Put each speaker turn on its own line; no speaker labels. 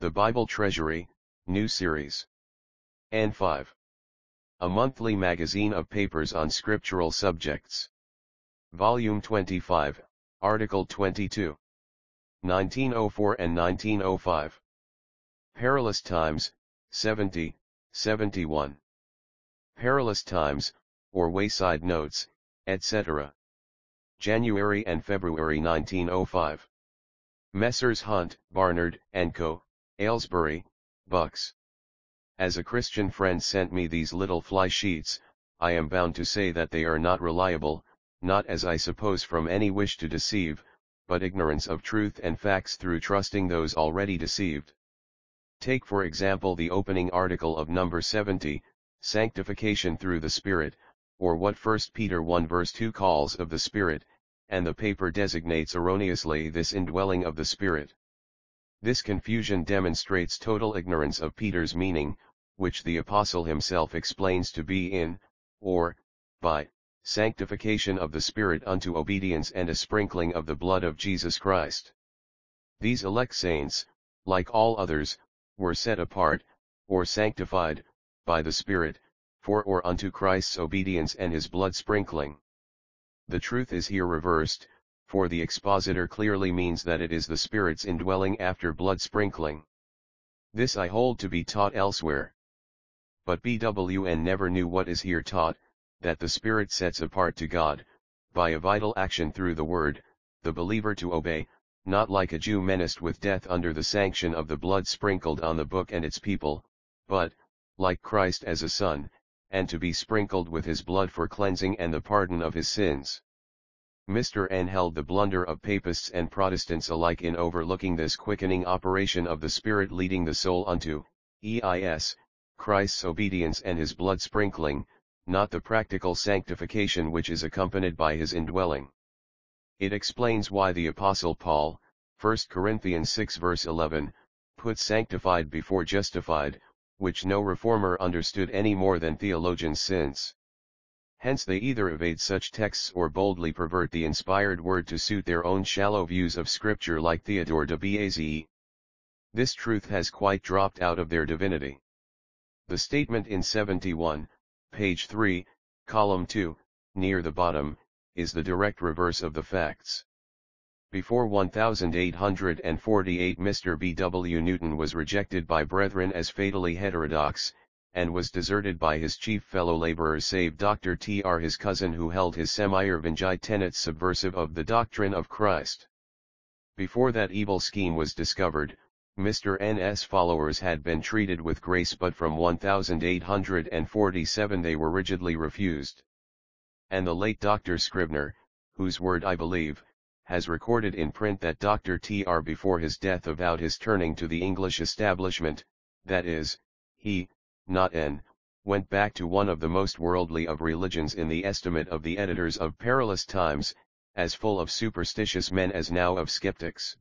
The Bible Treasury, New Series. N5. A monthly magazine of papers on scriptural subjects. Volume 25, Article 22. 1904 and 1905. Perilous Times, 70, 71. Perilous Times, or Wayside Notes, etc. January and February 1905. Messrs. Hunt, Barnard, and Co., Aylesbury, Bucks. As a Christian friend sent me these little fly sheets, I am bound to say that they are not reliable, not as I suppose from any wish to deceive, but ignorance of truth and facts through trusting those already deceived. Take for example the opening article of number 70, Sanctification through the Spirit, or what 1 Peter 1 verse 2 calls of the Spirit, and the paper designates erroneously this indwelling of the Spirit. This confusion demonstrates total ignorance of Peter's meaning, which the apostle himself explains to be in, or, by, sanctification of the Spirit unto obedience and a sprinkling of the blood of Jesus Christ. These elect saints, like all others, were set apart, or sanctified, by the Spirit, for or unto Christ's obedience and his blood sprinkling. The truth is here reversed, for the expositor clearly means that it is the Spirit's indwelling after blood sprinkling. This I hold to be taught elsewhere. But BWN never knew what is here taught, that the Spirit sets apart to God, by a vital action through the Word, the believer to obey, not like a Jew menaced with death under the sanction of the blood sprinkled on the book and its people, but, like Christ as a son, and to be sprinkled with his blood for cleansing and the pardon of his sins. Mr. N held the blunder of papists and Protestants alike in overlooking this quickening operation of the Spirit leading the soul unto, EIS, Christ's obedience and his blood sprinkling, not the practical sanctification which is accompanied by his indwelling. It explains why the Apostle Paul, 1 Corinthians 6 verse 11, puts sanctified before justified, which no reformer understood any more than theologians since. Hence they either evade such texts or boldly pervert the inspired word to suit their own shallow views of scripture like Theodore de Beze. This truth has quite dropped out of their divinity. The statement in 71, page 3, column 2, near the bottom, is the direct reverse of the facts. Before 1848 Mr. B. W. Newton was rejected by brethren as fatally heterodox, and was deserted by his chief fellow laborers save Dr. T. R. his cousin who held his semi-Irvingite tenets subversive of the doctrine of Christ. Before that evil scheme was discovered, Mr. N.'s followers had been treated with grace but from 1847 they were rigidly refused. And the late Dr. Scribner, whose word I believe, has recorded in print that Dr. T.R. before his death avowed his turning to the English establishment, that is, he, not N, went back to one of the most worldly of religions in the estimate of the editors of Perilous Times, as full of superstitious men as now of skeptics.